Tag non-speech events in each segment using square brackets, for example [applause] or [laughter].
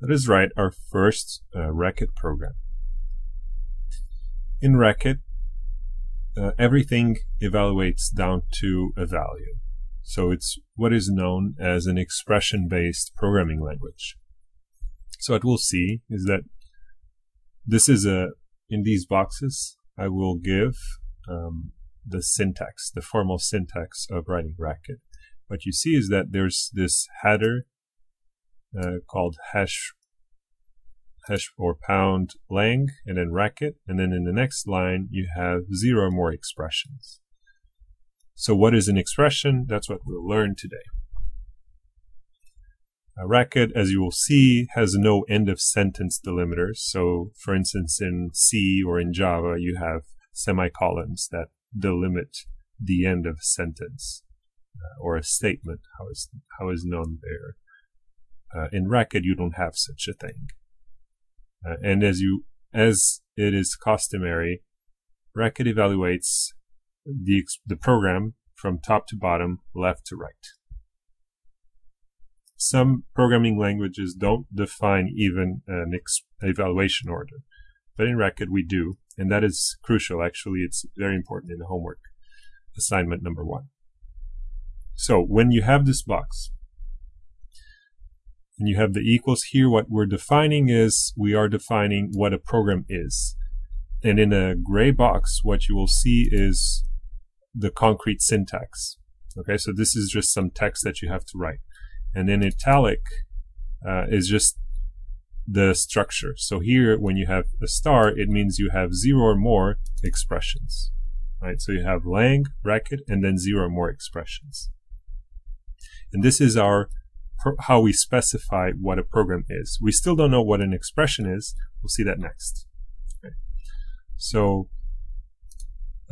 Let us write our first uh, Racket program. In Racket, uh, everything evaluates down to a value. So it's what is known as an expression-based programming language. So what we'll see is that this is a, in these boxes, I will give um, the syntax, the formal syntax of writing Racket. What you see is that there's this header uh, called hash hash or pound lang and then Racket and then in the next line you have zero or more expressions. So what is an expression? That's what we'll learn today. A Racket, as you will see, has no end of sentence delimiters. So for instance, in C or in Java, you have semicolons that delimit the end of sentence uh, or a statement, how is, how is known there. Uh, in Racket, you don't have such a thing. Uh, and as you, as it is customary, Racket evaluates the, the program from top to bottom, left to right. Some programming languages don't define even an evaluation order, but in Racket we do, and that is crucial. Actually, it's very important in the homework assignment number one. So when you have this box, and you have the equals here, what we're defining is we are defining what a program is. And in a gray box, what you will see is the concrete syntax. Okay, so this is just some text that you have to write. And in italic uh, is just the structure. So here, when you have a star, it means you have zero or more expressions. Right, so you have lang, Racket, and then zero or more expressions. And this is our how we specify what a program is. We still don't know what an expression is. We'll see that next. Okay. So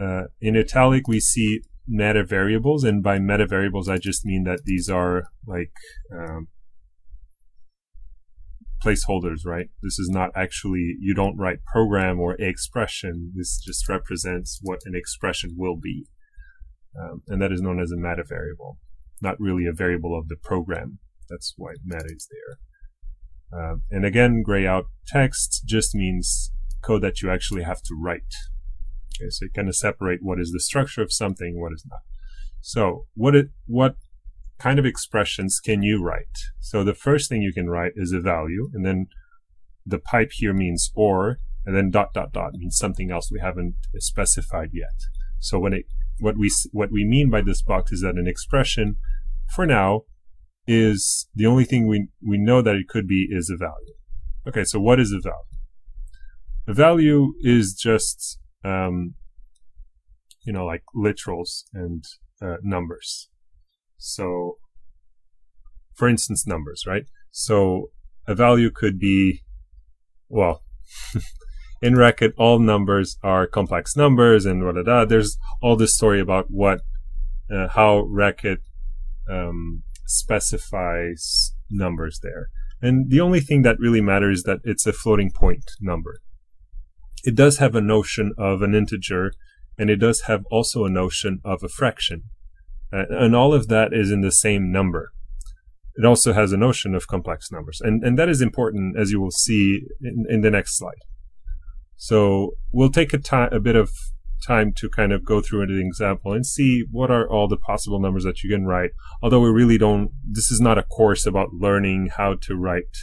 uh, in italic, we see meta variables, and by meta variables, I just mean that these are like um, placeholders, right? This is not actually, you don't write program or expression. This just represents what an expression will be. Um, and that is known as a meta variable, not really a variable of the program. That's why meta is there. Uh, and again, gray out text just means code that you actually have to write. Okay, so you kind of separate what is the structure of something, what is not. So what it, what kind of expressions can you write? So the first thing you can write is a value, and then the pipe here means or, and then dot dot dot means something else we haven't specified yet. So when it what we what we mean by this box is that an expression, for now, is the only thing we, we know that it could be is a value. Okay, so what is a value? A value is just, um, you know, like literals and uh, numbers. So, for instance, numbers, right? So a value could be, well, [laughs] in Racket, all numbers are complex numbers and blah. There's all this story about what, uh, how Racket, um, specifies numbers there. And the only thing that really matters is that it's a floating point number. It does have a notion of an integer, and it does have also a notion of a fraction. And all of that is in the same number. It also has a notion of complex numbers. And, and that is important, as you will see in, in the next slide. So we'll take a, time, a bit of time to kind of go through an example and see what are all the possible numbers that you can write. Although we really don't, this is not a course about learning how to write,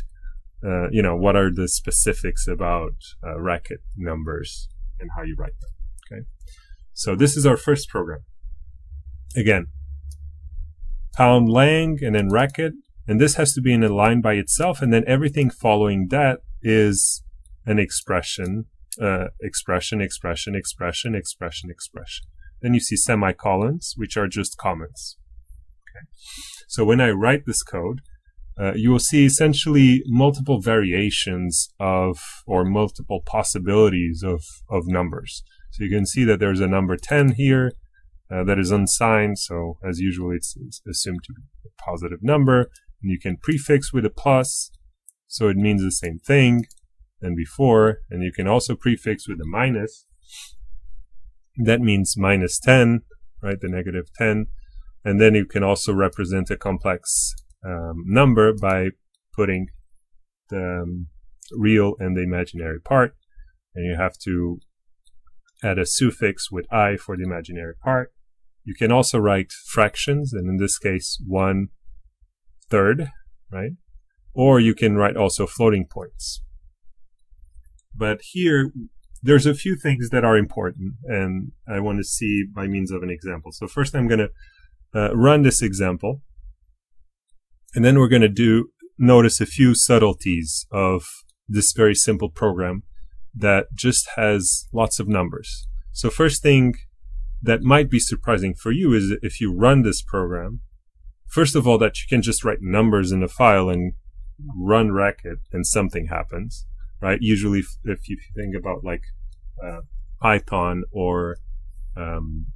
uh, you know, what are the specifics about uh, Racket numbers and how you write them. Okay. So this is our first program. Again, pound lang and then Racket. And this has to be in a line by itself. And then everything following that is an expression uh, expression, expression, expression, expression, expression. Then you see semicolons, which are just comments. Okay. So when I write this code, uh, you will see essentially multiple variations of or multiple possibilities of, of numbers. So you can see that there's a number 10 here uh, that is unsigned. So as usual, it's, it's assumed to be a positive number. And you can prefix with a plus. So it means the same thing than before. And you can also prefix with a minus. That means minus 10, right? The negative 10. And then you can also represent a complex um, number by putting the um, real and the imaginary part, and you have to add a suffix with i for the imaginary part. You can also write fractions, and in this case, one third, right? Or you can write also floating points. But here, there's a few things that are important, and I want to see by means of an example. So first, I'm going to uh, run this example, and then we're going to do notice a few subtleties of this very simple program that just has lots of numbers. So first thing that might be surprising for you is if you run this program, first of all, that you can just write numbers in a file and run Racket and something happens, right? Usually if, you think about like uh, Python or um,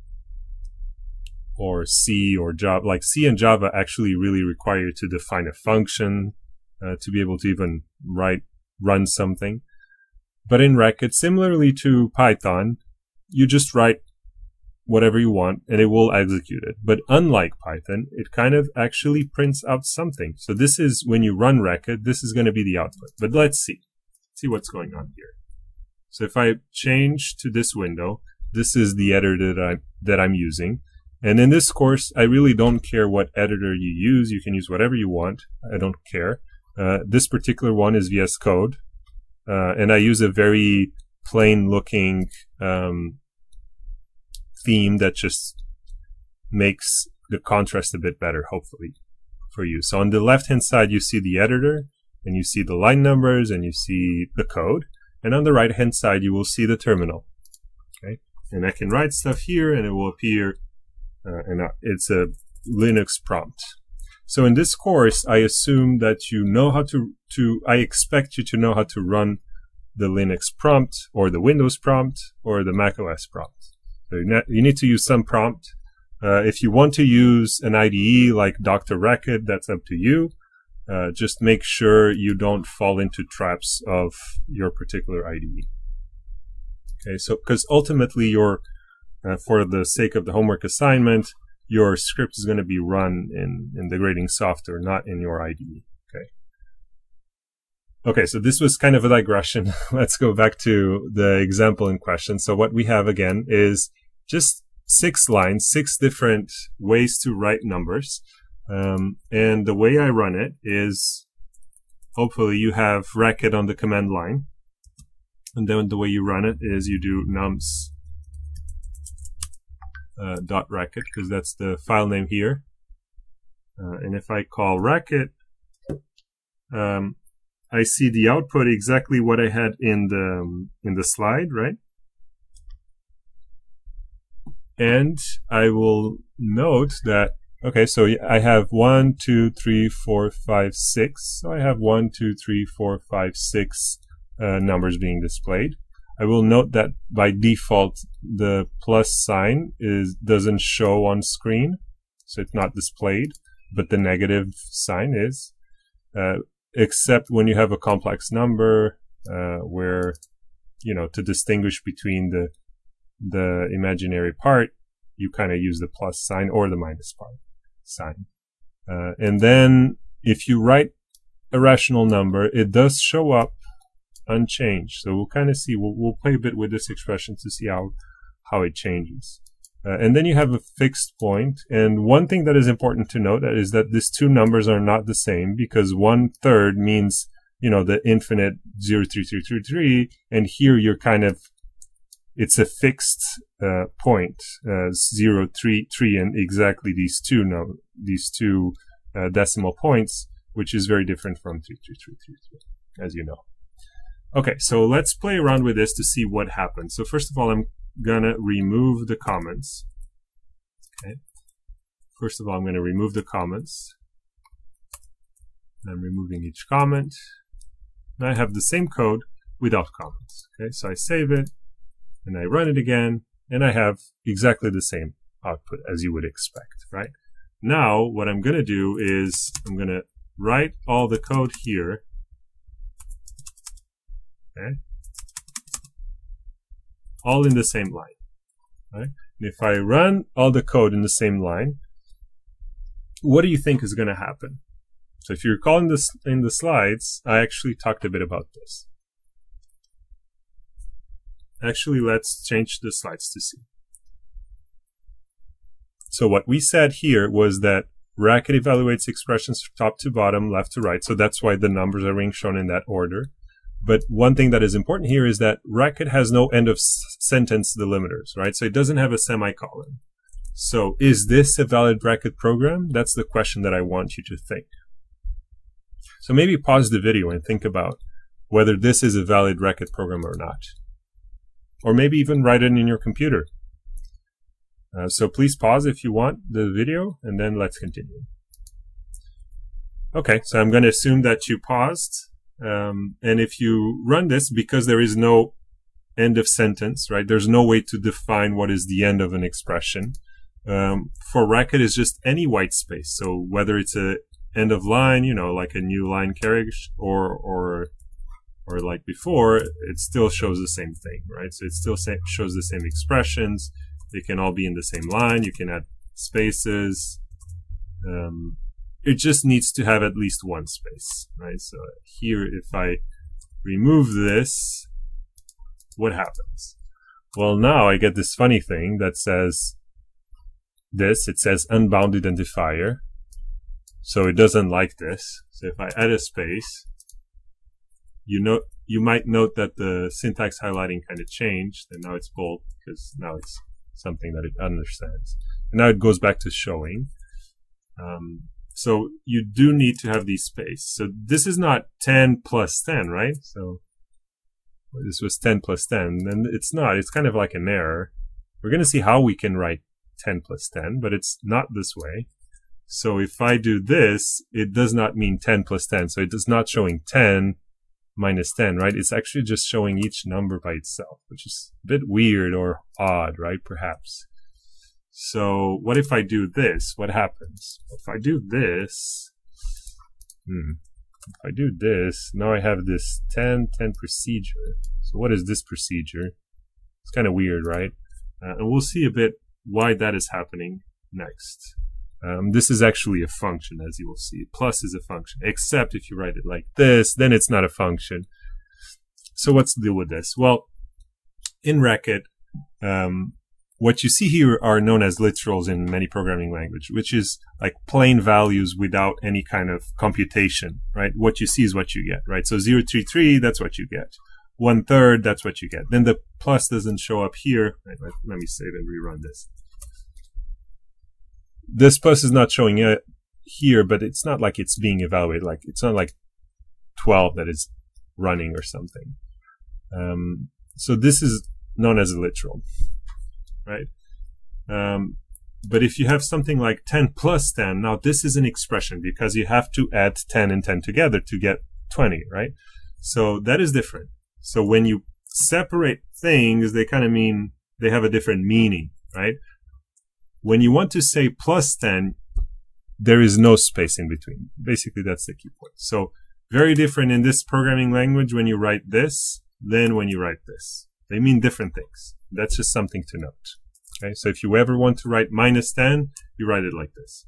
or C or Java, like C and Java actually really require you to define a function uh, to be able to even write, run something. But in Racket, similarly to Python, you just write whatever you want and it will execute it. But unlike Python, it kind of actually prints out something. So this is when you run Racket, this is going to be the output. But let's see, see what's going on here. So if I change to this window, this is the editor that I that I'm using. And in this course, I really don't care what editor you use. You can use whatever you want. I don't care. Uh, this particular one is VS Code. Uh, and I use a very plain looking um, theme that just makes the contrast a bit better, hopefully, for you. So on the left hand side, you see the editor and you see the line numbers and you see the code. And on the right hand side, you will see the terminal. Okay. And I can write stuff here and it will appear uh, and uh, it's a Linux prompt. So in this course, I assume that you know how to, to, I expect you to know how to run the Linux prompt or the Windows prompt or the Mac OS prompt. So you, you need to use some prompt. Uh, if you want to use an IDE like DrRacket, that's up to you. Uh, just make sure you don't fall into traps of your particular IDE. Okay, so because ultimately your uh, for the sake of the homework assignment, your script is going to be run in, in the grading software, not in your IDE. Okay. Okay, so this was kind of a digression. [laughs] Let's go back to the example in question. So what we have again is just six lines, six different ways to write numbers. Um, and the way I run it is hopefully you have racket on the command line. And then the way you run it is you do nums uh, dot racket because that's the file name here. Uh, and if I call racket, um, I see the output exactly what I had in the um, in the slide, right? And I will note that okay, so I have one, two, three, four, five, six. So I have one, two, three, four, five, six uh, numbers being displayed. I will note that by default, the plus sign is doesn't show on screen, so it's not displayed, but the negative sign is, uh, except when you have a complex number, uh, where, you know, to distinguish between the, the imaginary part, you kind of use the plus sign or the minus part sign. Uh, and then if you write a rational number, it does show up unchanged. So we'll kind of see, we'll, we'll play a bit with this expression to see how, how it changes. Uh, and then you have a fixed point. And one thing that is important to note is that these two numbers are not the same because one third means, you know, the infinite 03333. And here you're kind of, it's a fixed, uh, point, uh, 0, 3, 3 and exactly these two, no, these two, uh, decimal points, which is very different from 33333, as you know. Okay, so let's play around with this to see what happens. So first of all, I'm gonna remove the comments. Okay. First of all, I'm gonna remove the comments. I'm removing each comment. Now I have the same code without comments. Okay, so I save it and I run it again and I have exactly the same output as you would expect, right? Now, what I'm gonna do is I'm gonna write all the code here Okay? All in the same line. Right? And if I run all the code in the same line, what do you think is going to happen? So if you recall in, this, in the slides, I actually talked a bit about this. Actually, let's change the slides to see. So what we said here was that Racket evaluates expressions from top to bottom, left to right. So that's why the numbers are being shown in that order. But one thing that is important here is that Racket has no end of sentence delimiters, right? So it doesn't have a semicolon. So is this a valid Racket program? That's the question that I want you to think. So maybe pause the video and think about whether this is a valid Racket program or not. Or maybe even write it in your computer. Uh, so please pause if you want the video and then let's continue. Okay, so I'm going to assume that you paused. Um, and if you run this, because there is no end of sentence, right? There's no way to define what is the end of an expression. Um, for Racket is just any white space. So whether it's a end of line, you know, like a new line carriage or, or, or like before, it still shows the same thing, right? So it still shows the same expressions. They can all be in the same line. You can add spaces. Um, it just needs to have at least one space, right? So here, if I remove this, what happens? Well, now I get this funny thing that says this. It says unbound identifier. So it doesn't like this. So if I add a space, you know, you might note that the syntax highlighting kind of changed and now it's bold because now it's something that it understands. And now it goes back to showing. Um, so you do need to have these space. So this is not 10 plus 10, right? So this was 10 plus 10, and it's not. It's kind of like an error. We're going to see how we can write 10 plus 10, but it's not this way. So if I do this, it does not mean 10 plus 10. So it is not showing 10 minus 10, right? It's actually just showing each number by itself, which is a bit weird or odd, right? Perhaps. So what if I do this? What happens? If I do this, hmm, if I do this, now I have this 10, 10 procedure. So what is this procedure? It's kind of weird, right? Uh, and we'll see a bit why that is happening next. Um, this is actually a function, as you will see. Plus is a function, except if you write it like this, then it's not a function. So what's the deal with this? Well, in Racket, um, what you see here are known as literals in many programming language, which is like plain values without any kind of computation, right? What you see is what you get, right? So 033, that's what you get. One third, that's what you get. Then the plus doesn't show up here. Right, let, let me save and rerun this. This plus is not showing it here, but it's not like it's being evaluated. Like it's not like 12 that is running or something. Um, so this is known as a literal right? Um, but if you have something like 10 plus 10, now this is an expression because you have to add 10 and 10 together to get 20, right? So that is different. So when you separate things, they kind of mean they have a different meaning, right? When you want to say plus 10, there is no space in between. Basically, that's the key point. So very different in this programming language when you write this than when you write this. They mean different things. That's just something to note. Okay, so if you ever want to write minus 10, you write it like this.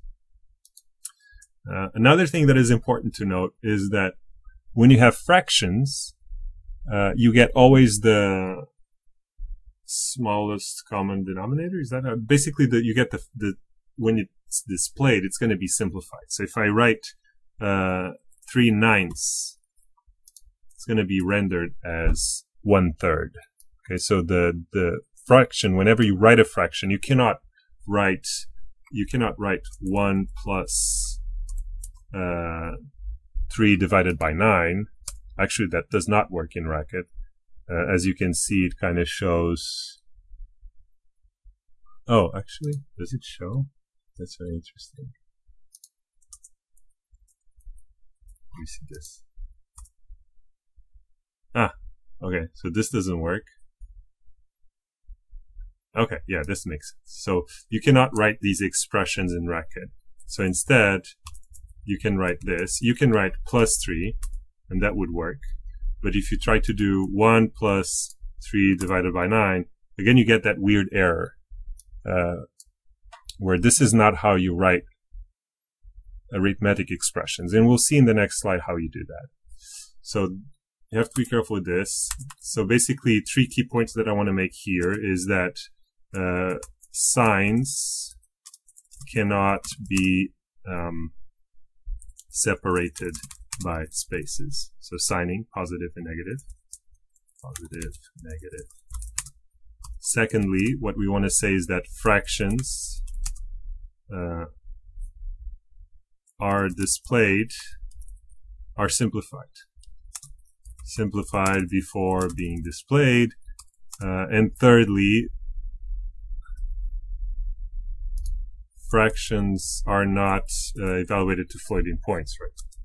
Uh, another thing that is important to note is that when you have fractions, uh, you get always the smallest common denominator. Is that basically that you get the, the when it's displayed, it's going to be simplified. So if I write uh, three ninths, it's going to be rendered as one third. Okay, so the the fraction, whenever you write a fraction, you cannot write you cannot write one plus uh, three divided by nine. Actually, that does not work in Racket. Uh, as you can see, it kind of shows. Oh, actually, does it show? That's very interesting. Let me see this. Ah, okay. So this doesn't work. Okay, yeah, this makes sense. So you cannot write these expressions in Racket. So instead, you can write this. You can write plus 3, and that would work. But if you try to do 1 plus 3 divided by 9, again, you get that weird error, uh, where this is not how you write arithmetic expressions. And we'll see in the next slide how you do that. So you have to be careful with this. So basically, three key points that I want to make here is that uh, signs cannot be um, separated by spaces. So signing, positive and negative, positive, negative. Secondly, what we want to say is that fractions uh, are displayed, are simplified. Simplified before being displayed. Uh, and thirdly, fractions are not uh, evaluated to floating points, right?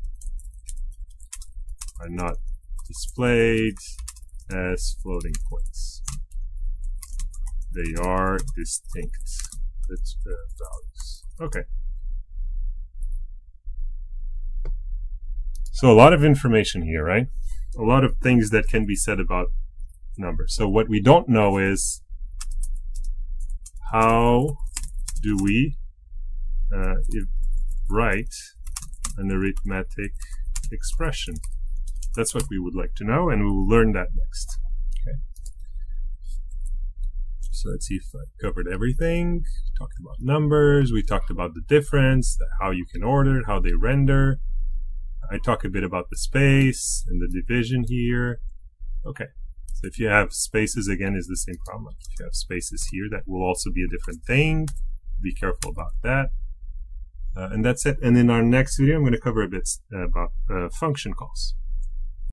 Are not displayed as floating points. They are distinct uh, values. Okay. So a lot of information here, right? A lot of things that can be said about numbers. So what we don't know is how do we uh, write an arithmetic expression? That's what we would like to know, and we will learn that next. Okay. So let's see if I covered everything. Talked about numbers. We talked about the difference, how you can order how they render. I talk a bit about the space and the division here. Okay. So if you have spaces, again, is the same problem. If you have spaces here, that will also be a different thing. Be careful about that. Uh, and that's it. And in our next video, I'm going to cover a bit uh, about uh, function calls.